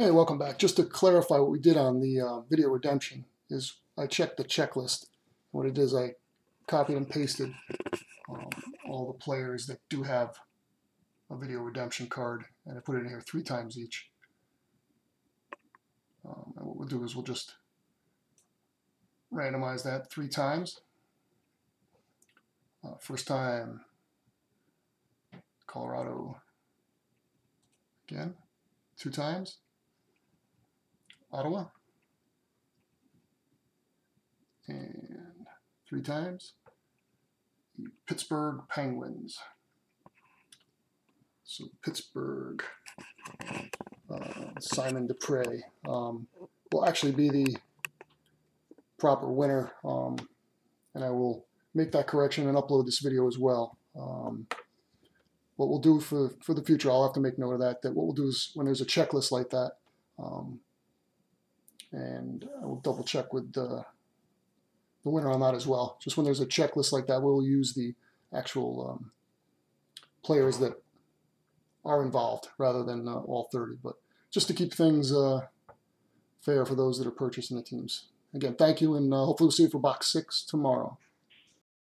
Hey, welcome back. Just to clarify what we did on the uh, video redemption is I checked the checklist. What it is, I copied and pasted um, all the players that do have a video redemption card, and I put it in here three times each. Um, and what we'll do is we'll just randomize that three times. Uh, first time, Colorado again, two times. Ottawa. And three times. The Pittsburgh Penguins. So Pittsburgh, uh, Simon Despres um, will actually be the proper winner. Um, and I will make that correction and upload this video as well. Um, what we'll do for, for the future, I'll have to make note of that, that what we'll do is when there's a checklist like that, um, and I will double check with the, the winner on that as well. Just when there's a checklist like that, we'll use the actual um, players that are involved rather than uh, all 30. But just to keep things uh, fair for those that are purchasing the teams. Again, thank you, and uh, hopefully we'll see you for box six tomorrow.